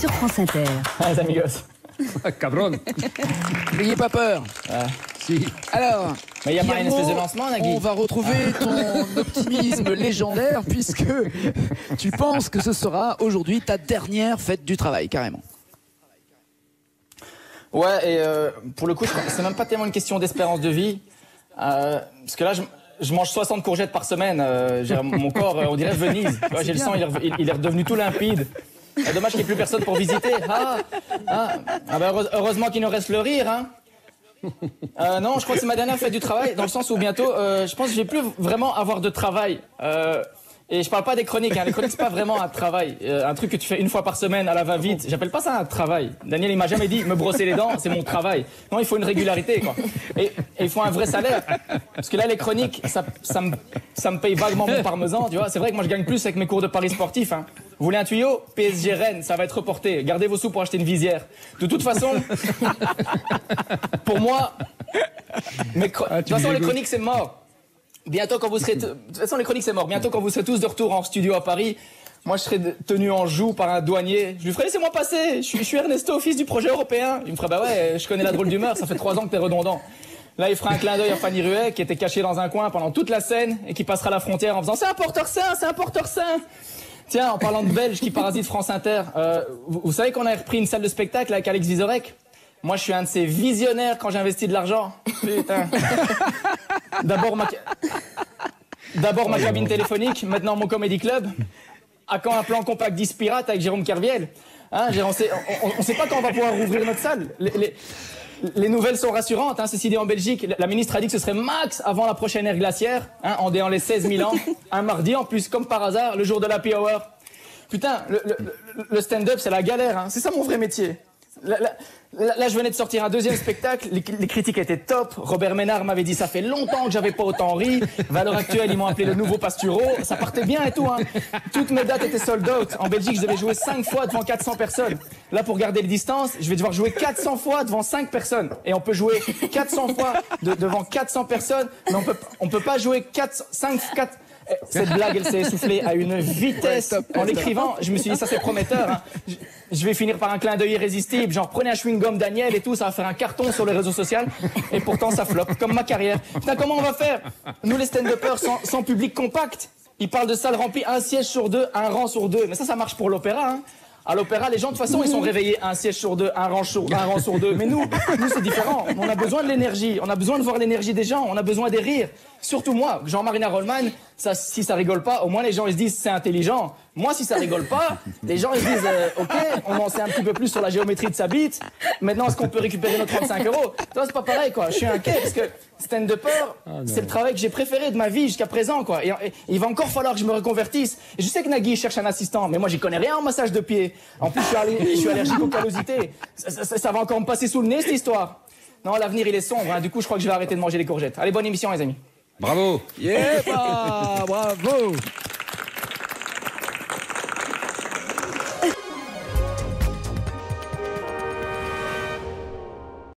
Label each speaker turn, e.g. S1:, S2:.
S1: sur France Inter.
S2: Ah, les amigos.
S3: Cabron.
S4: N'ayez pas peur.
S3: Si.
S4: Alors,
S2: Mais il y a pas une espèce de lancement, Nagui
S4: On va retrouver ton optimisme légendaire puisque tu penses que ce sera aujourd'hui ta dernière fête du travail, carrément.
S2: Ouais, et euh, pour le coup, c'est même pas tellement une question d'espérance de vie. Euh, parce que là, je, je mange 60 courgettes par semaine. euh, mon corps, euh, on dirait Venise. J'ai le sang, il est, il est redevenu tout limpide. Ah, dommage qu'il n'y ait plus personne pour visiter. Ah, ah, ah ben, heureuse- heureusement qu'il nous reste le rire. Hein. Euh, non, je crois que c'est ma dernière fête du travail, dans le sens où bientôt, euh, je pense que je vais plus vraiment avoir de travail. Euh, et je parle pas des chroniques. Hein. Les chroniques, c'est pas vraiment un travail. Euh, un truc que tu fais une fois par semaine à la va-vite. J'appelle pas ça un travail. Daniel, il m'a jamais dit me brosser les dents, c'est mon travail. Non, il faut une régularité, quoi. Et, et il faut un vrai salaire. Parce que là, les chroniques, ça, ça, me, ça me paye vaguement mon parmesan, tu vois. C'est vrai que moi, je gagne plus avec mes cours de paris sportifs. Hein. Vous voulez un tuyau? PSG Rennes, ça va être reporté. Gardez vos sous pour acheter une visière. De toute façon, pour moi, mes
S3: Ah,
S2: de toute façon, les chroniques, c'est mort. Bientôt, quand vous serez. De toute façon, les chroniques, c'est mort. Bientôt, quand vous serez tous de retour en studio à Paris, moi, je serai tenu en joue par un douanier. Je lui ferai laissez-moi passer. Je suis, je suis Ernesto, fils du projet européen. Il me ferait bah ouais, je connais la drôle d'humeur. Ça fait trois ans que t'es redondant. Là, il fera un clin d'œil à Fanny Ruet, qui était cachée dans un coin pendant toute la scène et qui passera la frontière en faisant c'est un porteur sain, c'est un porteur sain. Tiens, en parlant de Belges qui parasitent France Inter, euh, vous, vous savez qu'on a repris une salle de spectacle avec Alex Vizorek? Moi, je suis un de ces visionnaires quand j'investis de l'argent. Putain. D'abord ma, d'abord ma cabine téléphonique, maintenant mon comédie club. À quand un plan compact 10 pirates avec Jérôme Kerviel hein, on, on- on sait pas quand on va pouvoir rouvrir notre salle. Les, les- les nouvelles sont rassurantes. Hein, ceci dit, en Belgique, la- ministre a dit que ce serait max avant la prochaine ère glaciaire, hein, en déant les 16 000 ans. Un mardi, en plus, comme par hasard, le jour de l'happy hour. Putain, le, le- le- le stand-up, c'est la galère. Hein. C'est ça mon vrai métier. Là, je venais de sortir un deuxième spectacle. Les, critiques étaient top. Robert Ménard m'avait dit ça fait longtemps que j'avais pas autant ri. L'heure actuelle, ils m'ont appelé le nouveau Pasturo. Ça partait bien et tout. Hein. Toutes mes dates étaient sold out. En Belgique, je devais jouer 5 fois devant 400 personnes. Là, pour garder les distances, je vais devoir jouer 400 fois devant 5 personnes. Et on peut jouer 400 fois de- devant 400 personnes, mais on peut, on peut pas jouer 4, 5, 4. Cette blague, elle s'est essoufflée à une vitesse. En l'écrivant, je me suis dit, ça c'est prometteur. hein. Je, vais finir par un clin d'œil irrésistible. Genre, prenez un chewing-gum Daniel et tout, ça va faire un carton sur les réseaux sociaux. Et pourtant, ça floppe, comme ma carrière. Putain, comment on va faire? Nous, les stand-uppers, sans, sans public compact, ils parlent de salles remplies un siège sur deux, un rang sur deux. Mais ça, ça marche pour l'opéra. Hein. À l'opéra, les gens, de toute façon, ils sont réveillés un siège sur deux, un rang sur, un rang sur deux. Mais nous, nous, c'est différent. On a besoin de l'énergie. On a besoin de voir l'énergie des gens. On a besoin des rires. Surtout moi, Jean-Marina Rollman, ça, si ça rigole pas, au moins les gens, ils se disent, c'est intelligent. Moi, si ça rigole pas, les gens, ils se disent, euh, OK, on en sait un petit peu plus sur la géométrie de sa bite. Maintenant, est-ce qu'on peut récupérer nos 35 euros? Toi, c'est pas pareil, quoi. Je suis inquiet parce que stand-upper, c'est le travail que j'ai préféré de ma vie jusqu'à présent, quoi. Et, et il va encore falloir que je me reconvertisse. Et je sais que Nagui cherche un assistant, mais moi, j'y connais rien en massage de pied. En plus, je suis, allé- je suis allergique aux callosités. Ça, ça- ça- ça va encore me passer sous le nez, cette histoire. Non, l'avenir, il est sombre. hein. Du coup, je crois que je vais arrêter de manger les courgettes. Allez, bonne émission, les amis.
S3: Bravo.
S4: Yeah, bah, bravo